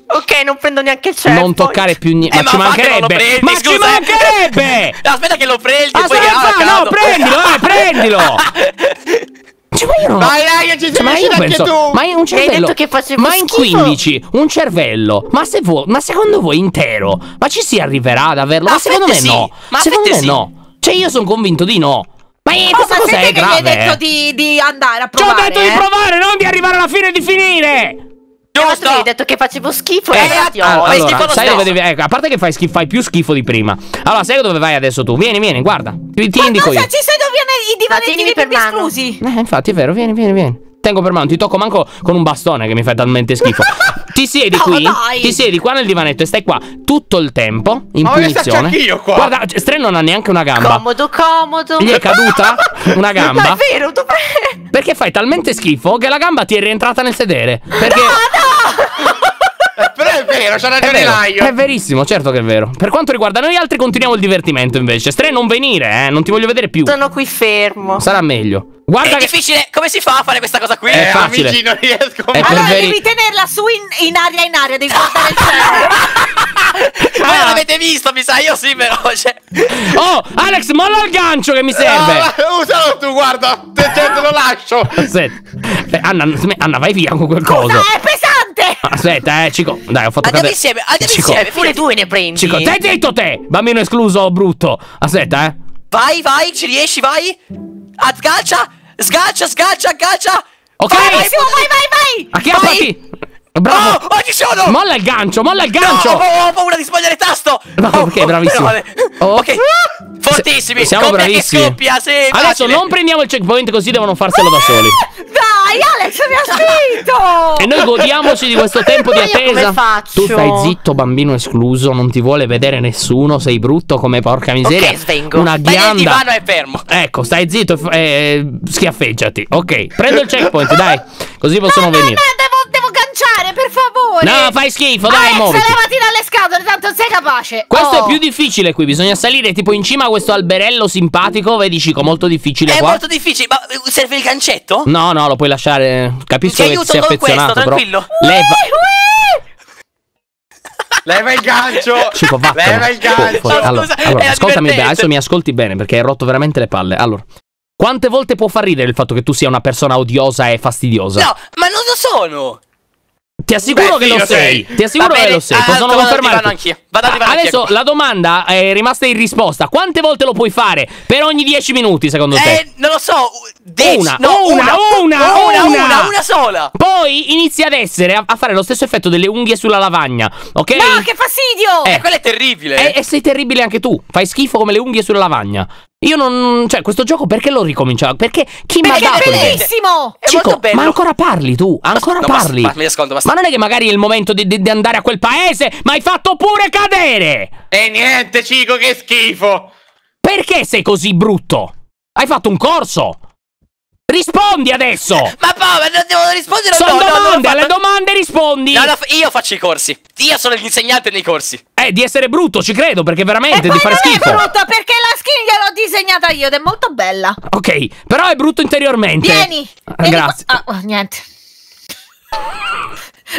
Speaker 5: Ok, non prendo neanche il checkpoint.
Speaker 1: Non toccare più niente.
Speaker 4: Eh,
Speaker 1: ma ci
Speaker 4: non lo
Speaker 1: mancherebbe.
Speaker 4: prendi,
Speaker 1: ma ci
Speaker 4: scusa, eh.
Speaker 1: mancherebbe!
Speaker 4: Aspetta che lo prendi e poi ah,
Speaker 1: no, prendilo, eh, prendilo! Cioè, ma io non
Speaker 3: Vai, dai, che ci
Speaker 1: Cioè,
Speaker 3: sei
Speaker 1: ma io
Speaker 3: riuscito anche
Speaker 1: penso,
Speaker 3: tu.
Speaker 1: ma in un cervello,
Speaker 5: detto che
Speaker 1: ma in
Speaker 5: schifo.
Speaker 1: 15, un cervello, ma se vuoi, ma secondo voi intero, ma ci si arriverà ad averlo? Ma
Speaker 4: Ma
Speaker 1: secondo me
Speaker 4: sì,
Speaker 1: no,
Speaker 4: ma
Speaker 1: secondo me
Speaker 4: sì.
Speaker 1: no, cioè io sono convinto di no, ma eh,
Speaker 2: Oh,
Speaker 1: questa
Speaker 2: ma
Speaker 1: cosa è
Speaker 2: che mi hai
Speaker 1: grave,
Speaker 2: detto
Speaker 1: eh.
Speaker 2: di, di andare a
Speaker 1: Ci ho
Speaker 2: provare,
Speaker 1: detto di
Speaker 2: eh?
Speaker 1: provare, non di arrivare alla fine e di finire!
Speaker 5: Ma
Speaker 4: Giusto.
Speaker 5: mi hai detto che facevo schifo
Speaker 1: Eh,
Speaker 5: ho...
Speaker 4: fai
Speaker 1: allora,
Speaker 4: schifo lo
Speaker 1: sai dove devi, ecco, a parte che fai schifo, fai più schifo di prima. Allora, sai dove vai adesso tu? Vieni, vieni, guarda, ti, ti
Speaker 2: Ma
Speaker 1: indico io.
Speaker 2: ci sei dove i
Speaker 5: Ma
Speaker 2: divanetti
Speaker 5: tienimi per
Speaker 2: esclusi?
Speaker 1: Eh, infatti è vero, vieni, vieni, vieni. Tengo per mano, ti tocco manco con un bastone che mi fai talmente schifo. ti siedi
Speaker 2: No,
Speaker 1: qui,
Speaker 2: dai.
Speaker 1: ti siedi qua nel divanetto e stai qua tutto il tempo in
Speaker 3: Ma
Speaker 1: punizione.
Speaker 3: anch'io qua.
Speaker 1: Guarda, cioè, Stren non ha neanche una gamba.
Speaker 5: Comodo, comodo.
Speaker 1: Gli è caduta una
Speaker 5: Ma
Speaker 1: gamba?
Speaker 5: è vero, dov'è?
Speaker 1: Perché fai talmente schifo che la gamba ti è rientrata nel sedere. Perché
Speaker 3: Eh, Però è vero, c'ha ragione Laio.
Speaker 1: è verissimo, certo che è vero. Per quanto riguarda noi altri continuiamo il divertimento invece. Stren non venire, eh, non ti voglio vedere più.
Speaker 5: Sono qui fermo.
Speaker 1: Sarà meglio. Guarda
Speaker 4: È
Speaker 1: che
Speaker 4: difficile. Come si fa a fare questa cosa qui?
Speaker 1: È
Speaker 3: Eh,
Speaker 1: facile.
Speaker 3: amici, non riesco
Speaker 1: È
Speaker 2: Allora
Speaker 1: veri-
Speaker 2: devi tenerla su in, in aria in aria, devi guardare il cielo.
Speaker 4: Voi
Speaker 1: Ah.
Speaker 4: non l'avete visto, mi sa, io sì, però. Cioè...
Speaker 1: Oh, Alex, molla il gancio che mi serve.
Speaker 3: Ah, usalo tu, guarda. Te, te, te lo lascio.
Speaker 1: Eh, Anna, Anna, vai via con quel coso.
Speaker 2: Scusa, è pesante!
Speaker 1: Aspetta, eh, Cico. Dai, ho fatto
Speaker 4: Andiamo
Speaker 1: cadere.
Speaker 4: insieme, andiamo
Speaker 1: Cico,
Speaker 4: insieme.
Speaker 5: Pure tu ne prendi.
Speaker 1: Cico, stai zitto te! Bambino escluso, brutto. Aspetta, eh.
Speaker 4: Vai, vai, ci riesci, vai. Ah, sgancia, sgancia, sgancia, aggancia.
Speaker 1: Ok.
Speaker 4: Vai, vai,
Speaker 2: vai, vai, vai!
Speaker 1: Acchiappati! Bravo!
Speaker 4: Oh, oh, ci sono!
Speaker 1: Molla il gancio, molla il
Speaker 4: No,
Speaker 1: gancio!
Speaker 4: ho, ho paura di sbagliare il tasto!
Speaker 1: No,
Speaker 4: Oh,
Speaker 1: ok,
Speaker 4: oh,
Speaker 1: bravissimo. Oh.
Speaker 4: Ok, fortissimi!
Speaker 1: Siamo
Speaker 4: Scoppia che
Speaker 1: bravissimi.
Speaker 4: scoppia, sì,
Speaker 1: Adesso
Speaker 4: facile.
Speaker 1: non prendiamo il checkpoint così devono farselo da soli.
Speaker 2: Dai, Alex mi ha spinto!
Speaker 1: E noi godiamoci di questo tempo di attesa.
Speaker 5: faccio?
Speaker 1: Tu stai zitto, bambino escluso, non ti vuole vedere nessuno, sei brutto come porca miseria.
Speaker 5: Ok, svengo.
Speaker 1: Una ghianda.
Speaker 4: divano è fermo.
Speaker 1: Ecco, stai zitto e f- e schiaffeggiati. Ok, prendo il checkpoint, dai. Così possono
Speaker 2: no,
Speaker 1: venire.
Speaker 2: no, devo, devo ganciare, per favore!
Speaker 1: No, fai schifo, dai,
Speaker 2: Alex,
Speaker 1: muoviti.
Speaker 2: levati dalle scatole, tanto sei capace!
Speaker 1: Questo
Speaker 2: Oh.
Speaker 1: è più difficile qui, bisogna salire tipo in cima a questo alberello simpatico, vedi Cico, molto difficile
Speaker 4: È
Speaker 1: qua.
Speaker 4: molto difficile, ma eh, serve il gancetto?
Speaker 1: No, no, lo puoi lasciare. Capisco
Speaker 4: Ti
Speaker 1: che sei
Speaker 4: con
Speaker 1: affezionato,
Speaker 4: questo,
Speaker 1: però.
Speaker 4: tranquillo.
Speaker 1: Leva.
Speaker 3: Leva il gancio.
Speaker 1: Cico, vattene.
Speaker 3: Leva il gancio.
Speaker 1: fuori. Allora,
Speaker 4: scusa,
Speaker 1: allora, ascoltami bene, adesso mi ascolti bene perché hai rotto veramente le palle. Allora, quante volte può far ridere il fatto che tu sia una persona odiosa e fastidiosa?
Speaker 4: No, ma non lo sono!
Speaker 1: Ti assicuro
Speaker 3: Beh,
Speaker 1: che lo sei.
Speaker 3: sei.
Speaker 1: Ti assicuro che lo sei.
Speaker 4: ah,
Speaker 1: Possono
Speaker 4: vado al
Speaker 1: confermare.
Speaker 4: anch'io. Vado al divano
Speaker 1: Adesso
Speaker 4: anch'io.
Speaker 1: la domanda è rimasta in risposta. Quante volte lo puoi fare per ogni 10 minuti, secondo te?
Speaker 4: Eh, non lo so. Dec-
Speaker 1: Una,
Speaker 4: no,
Speaker 1: una,
Speaker 4: una,
Speaker 1: una,
Speaker 4: una,
Speaker 1: una.
Speaker 4: una, una sola.
Speaker 1: Poi inizia ad essere a, a fare lo stesso effetto delle unghie sulla lavagna, ok?
Speaker 2: No, che fastidio!
Speaker 1: Eh.
Speaker 4: E quella è terribile.
Speaker 1: E, e sei terribile anche tu. Fai schifo come le unghie sulla lavagna. Io non. Cioè, questo gioco perché l'ho ricominciato? Perché chi mi ha
Speaker 4: è
Speaker 1: dato l'idea?
Speaker 2: Bellissimo!
Speaker 4: È molto
Speaker 1: Cico,
Speaker 4: bello.
Speaker 1: ma ancora parli tu? Ancora
Speaker 4: No,
Speaker 1: parli?
Speaker 4: basta, mi ascolto, basta.
Speaker 1: Ma non è che magari è il momento di, di- di andare a quel paese, ma hai fatto pure cadere!
Speaker 3: E niente, Cico, che schifo.
Speaker 1: Perché sei così brutto? Hai fatto un corso? Rispondi adesso!
Speaker 4: Ma poi, non devo rispondere
Speaker 1: Sono
Speaker 4: no? No, non l'ho
Speaker 1: domande, alle
Speaker 4: fatto.
Speaker 1: domande rispondi!
Speaker 4: No, no, io faccio i corsi. Io sono l'insegnante nei corsi.
Speaker 1: Eh, di essere brutto, ci credo, perché
Speaker 2: E
Speaker 1: veramente
Speaker 2: poi
Speaker 1: di fare
Speaker 2: non
Speaker 1: schifo.
Speaker 2: è brutto perché la skin gliel'ho disegnata io ed è molto bella.
Speaker 1: Ok, però è brutto interiormente.
Speaker 2: Vieni!
Speaker 1: Ah,
Speaker 2: vieni
Speaker 1: Grazie.
Speaker 2: Ah, oh, niente.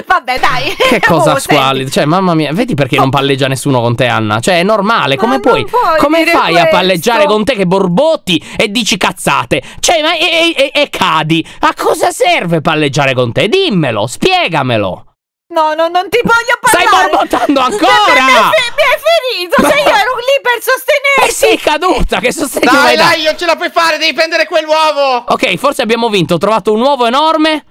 Speaker 2: Vabbè, dai.
Speaker 1: Che cosa
Speaker 2: Oh,
Speaker 1: squalli?
Speaker 2: senti.
Speaker 1: Cioè, mamma mia, vedi perché non palleggia nessuno con te, Anna? Cioè, è normale,
Speaker 2: Ma
Speaker 1: come puoi?
Speaker 2: puoi
Speaker 1: Come fai a
Speaker 2: questo.
Speaker 1: palleggiare con te che borbotti e dici cazzate? Cioè, ma e, e- e cadi? A cosa serve palleggiare con te? Dimmelo, spiegamelo.
Speaker 2: No, no, non ti voglio
Speaker 1: Stai
Speaker 2: parlare.
Speaker 1: borbottando
Speaker 2: Mi, mi,
Speaker 1: ancora!
Speaker 2: mi hai ferito.
Speaker 1: Ma-
Speaker 2: Se io ero lì per
Speaker 1: E
Speaker 2: sostenerti.
Speaker 1: sei caduta, che sostegno
Speaker 3: Dai,
Speaker 1: hai dato?
Speaker 3: dai, non ce la puoi fare, devi prendere quell'uovo.
Speaker 1: Ok, forse abbiamo vinto, ho trovato un uovo enorme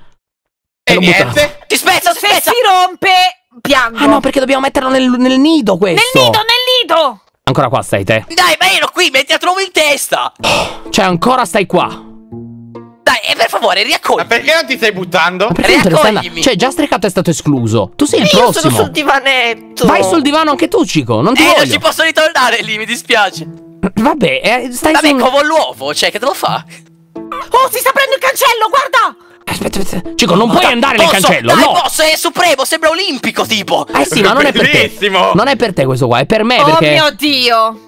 Speaker 1: e,
Speaker 3: niente.
Speaker 4: Ti spezza, ti
Speaker 2: Se
Speaker 4: spezza.
Speaker 2: si rompe, piango.
Speaker 1: Ah no, perché dobbiamo metterlo nel, nel nido
Speaker 2: nel
Speaker 1: questo.
Speaker 2: nido, nel nido.
Speaker 1: Ancora qua stai te.
Speaker 4: Dai, ma io ero qui, metti la trovo in testa.
Speaker 1: Cioè, ancora stai qua.
Speaker 4: Dai, e per favore,
Speaker 3: Ma
Speaker 4: riaccogli.
Speaker 3: perché non ti stai buttando?
Speaker 1: Ma perché non te?
Speaker 4: Raccoglimi.
Speaker 1: Cioè, già strecato è stato escluso. Tu sei il
Speaker 5: Io sono
Speaker 1: prossimo.
Speaker 5: sul divanetto.
Speaker 1: Vai sul divano anche tu, Cico. Non ti
Speaker 4: Eh, non
Speaker 1: voglio.
Speaker 4: ci posso ritornare lì, mi dispiace.
Speaker 1: Vabbè, eh, stai
Speaker 4: Vabbè,
Speaker 1: sul...
Speaker 4: covo l'uovo, cioè, che devo fare?
Speaker 2: Oh, si sta prendendo il cancello, guarda.
Speaker 1: Aspetta, aspetta. Cico, non puoi andare nel
Speaker 4: Posso?
Speaker 1: cancello,
Speaker 4: Dai,
Speaker 1: no.
Speaker 4: posso, è supremo, sembra olimpico, tipo.
Speaker 1: Eh sì, ma non è per te. Non è per te questo qua, è per me
Speaker 2: Oh
Speaker 1: perché
Speaker 2: mio Dio.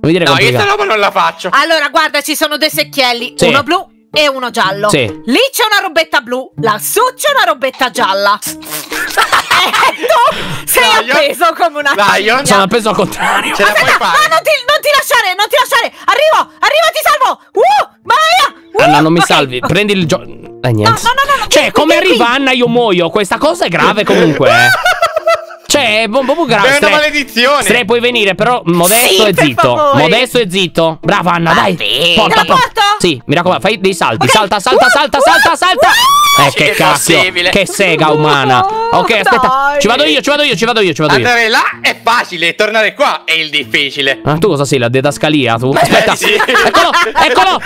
Speaker 1: Vuoi dire
Speaker 3: No, io
Speaker 1: complicato.
Speaker 3: sta roba non la faccio.
Speaker 2: Allora, guarda, ci sono due secchielli,
Speaker 1: Sì.
Speaker 2: uno blu e uno giallo.
Speaker 1: Sì.
Speaker 2: Lì c'è una robetta blu, lassù c'è una robetta gialla. e tu sei
Speaker 3: Lion?
Speaker 2: appeso come una
Speaker 3: Lion?
Speaker 1: Sono appeso al contrario.
Speaker 3: Ce la puoi
Speaker 2: Aspetta,
Speaker 3: fare.
Speaker 2: no, non ti, non ti lasciare, non ti lasciare. Arrivo, arrivo, ti salvo. Uh, Maia. Uh,
Speaker 1: Anna, non mi
Speaker 2: ok.
Speaker 1: salvi. Prendi il gioco. Eh, niente.
Speaker 2: No, no, no, no,
Speaker 1: Cioè, come arriva Anna, io muoio. Questa cosa è grave comunque. Eh. Cioè, è proprio grave.
Speaker 3: È una
Speaker 1: Stre-
Speaker 3: maledizione.
Speaker 1: Stre, puoi venire, però modesto
Speaker 5: Sì,
Speaker 1: e zitto.
Speaker 5: favore.
Speaker 1: Modesto e zitto. Brava Anna, dai.
Speaker 5: Vabbè.
Speaker 1: Porta, porta. Sì, mi raccomando, fai dei salti.
Speaker 2: Ok.
Speaker 1: Salta, salta,
Speaker 2: Uh,
Speaker 1: salta,
Speaker 2: uh,
Speaker 1: salta, salta.
Speaker 2: uh.
Speaker 1: Eh, che
Speaker 4: È
Speaker 1: cazzo. Che sega umana. Ok, aspetta.
Speaker 2: Dai.
Speaker 1: Ci vado io, ci vado io, ci vado io, ci vado io.
Speaker 3: Andare là è facile, tornare qua è il difficile.
Speaker 1: Ah, tu cosa sei? La didascalia, tu? Aspetta.
Speaker 3: Eh, sì.
Speaker 1: Eccolo, eccolo.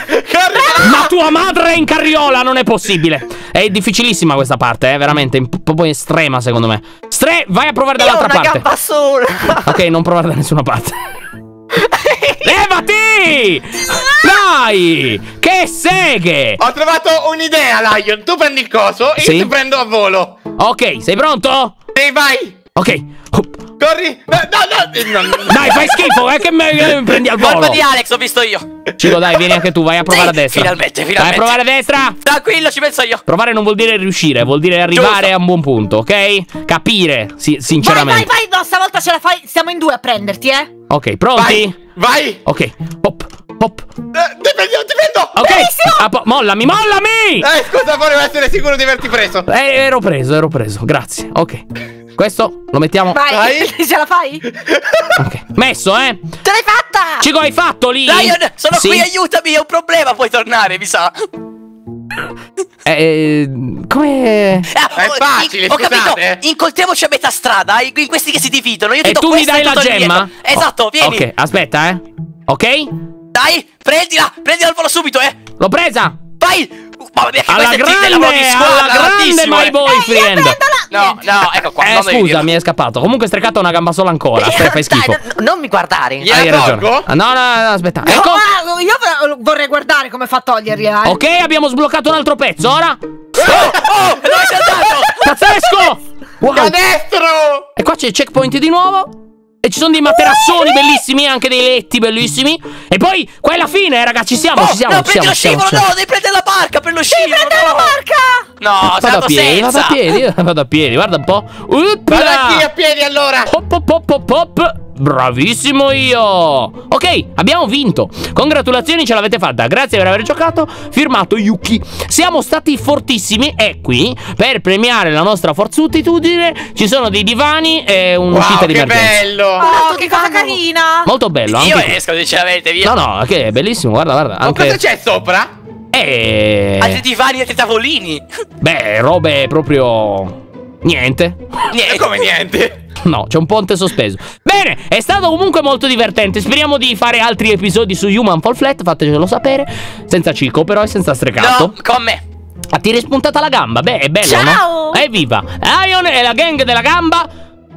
Speaker 1: Ma tua madre è in carriola, non è possibile. È difficilissima questa parte, eh, veramente, un po' proprio estrema secondo me. Stre, vai a provare
Speaker 5: Io ho
Speaker 1: dall'altra
Speaker 5: una
Speaker 1: parte.
Speaker 5: gamba sola.
Speaker 1: Ok, non provare da nessuna parte. Levati! Dai! Che seghe!
Speaker 3: Ho trovato un'idea, Lion. Tu prendi il coso e
Speaker 1: Sì.
Speaker 3: io ti prendo a volo.
Speaker 1: Ok, sei pronto?
Speaker 3: Sì, vai.
Speaker 1: Ok.
Speaker 3: Corri. No, no, no.
Speaker 1: Dai, fai schifo, eh, che me prendi al
Speaker 4: Colpa
Speaker 1: volo.
Speaker 4: di Alex, ho visto io.
Speaker 1: Cico, dai, vieni anche tu, vai a provare
Speaker 4: Sì,
Speaker 1: a destra.
Speaker 4: finalmente,
Speaker 1: Vai a
Speaker 4: finalmente.
Speaker 1: provare a destra.
Speaker 4: Tranquillo, ci penso io.
Speaker 1: Provare non vuol dire riuscire, vuol dire arrivare
Speaker 4: Giusto.
Speaker 1: a un buon punto, ok? Capire, sì,
Speaker 2: Vai,
Speaker 1: sinceramente.
Speaker 2: vai, vai, no, stavolta ce la fai. Siamo in due a prenderti, eh.
Speaker 1: Ok, pronti?
Speaker 3: Vai. Vai.
Speaker 1: Ok. Hop. Pop.
Speaker 3: Eh, Difendi, difendo!
Speaker 1: Ok. Ah, po- mollami, mollami!
Speaker 3: Eh, scusa, volevo essere sicuro di averti preso.
Speaker 1: Eh, ero preso, ero preso. Grazie. Ok. Questo lo mettiamo.
Speaker 2: Vai,
Speaker 3: Vai.
Speaker 2: ce la fai?
Speaker 1: Ok. Messo, eh.
Speaker 5: Ce l'hai fatta!
Speaker 1: Cico, hai fatto lì?
Speaker 4: Lion, sono
Speaker 1: Sì?
Speaker 4: qui, aiutami, ho un problema, puoi tornare, mi sa.
Speaker 1: Eh, come...
Speaker 4: Ah,
Speaker 3: È
Speaker 4: oh,
Speaker 3: facile,
Speaker 4: Ho capito,
Speaker 3: scusate.
Speaker 4: incontriamoci a metà strada, in questi che si dividono. Io ti
Speaker 1: E
Speaker 4: do
Speaker 1: tu mi dai la gemma?
Speaker 4: dietro. Esatto,
Speaker 1: Oh,
Speaker 4: vieni.
Speaker 1: Ok, aspetta, eh. Ok?
Speaker 4: Dai, prendila, prendila al volo subito, eh.
Speaker 1: L'ho presa!
Speaker 4: Vai. Mamma mia, che
Speaker 1: Alla
Speaker 4: è il
Speaker 1: grande,
Speaker 4: lavoro di squadra,
Speaker 1: alla grande my
Speaker 4: eh.
Speaker 1: boyfriend!
Speaker 4: No, no, ecco qua.
Speaker 1: Eh, scusa, mi è scappato. Comunque strecato una gamba sola ancora. Aspetta, fai schifo.
Speaker 5: Non mi guardare.
Speaker 1: Hai ragione. Ah, No, no, no, aspetta.
Speaker 2: No,
Speaker 1: Ecco.
Speaker 2: io vorrei guardare come fa a toglierli. eh.
Speaker 1: Ok, abbiamo sbloccato un altro pezzo. Ora.
Speaker 4: Oh, dove sei andato?
Speaker 1: Pazzesco! Wow.
Speaker 3: Canestro!
Speaker 1: E qua c'è il checkpoint di nuovo. E ci sono dei materassoni bellissimi, anche dei letti bellissimi. E poi, qua è la fine, eh, ragazzi. Ci siamo,
Speaker 4: Oh,
Speaker 1: ci siamo.
Speaker 4: no,
Speaker 1: ci
Speaker 4: prendi
Speaker 1: siamo,
Speaker 4: lo
Speaker 1: ci siamo,
Speaker 4: scivolo, no, devi prendere la barca per lo scivolo.
Speaker 2: Prende la
Speaker 4: no.
Speaker 2: barca!
Speaker 4: No,
Speaker 1: Vado a piedi, vado
Speaker 4: senza.
Speaker 1: a piedi, vado a piedi, guarda un po'.
Speaker 3: Vado anch'io a piedi allora!
Speaker 1: Hop, hop, hop, hop, hop. Bravissimo io! Ok, abbiamo vinto! Congratulazioni, ce l'avete fatta! Grazie per aver giocato. Firmato Yuki. Siamo stati fortissimi e qui, per premiare la nostra forzutitudine, ci sono dei divani e un'uscita
Speaker 3: Wow,
Speaker 1: di
Speaker 3: che
Speaker 1: emergenza.
Speaker 3: bello!
Speaker 2: Oh, che cosa carina!
Speaker 1: Molto bello, anche
Speaker 4: Io
Speaker 1: qui.
Speaker 4: esco, sinceramente, via.
Speaker 1: No, no, che è bellissimo, guarda, guarda.
Speaker 3: Ma cosa
Speaker 1: Anche.
Speaker 3: c'è sopra?
Speaker 1: Eh.
Speaker 4: Altri divani, altri tavolini.
Speaker 1: Beh, robe proprio. Niente.
Speaker 4: Niente.
Speaker 3: E come niente?
Speaker 1: No, c'è un ponte sospeso. Bene, è stato comunque molto divertente. Speriamo di fare altri episodi su Human Fall Flat. Fatecelo sapere. Senza Cico, però, e senza strecato.
Speaker 4: No, con me.
Speaker 1: Ah, ti è spuntata la gamba. Beh, è bello,
Speaker 2: Ciao!
Speaker 1: no? Evviva! Lion e la gang della gamba.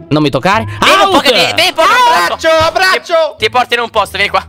Speaker 1: Non mi toccare.
Speaker 4: Vieni un po' che vieni, vieni un po' che-
Speaker 3: Abbraccio, abbraccio!
Speaker 4: Ti porto in un posto, vieni qua.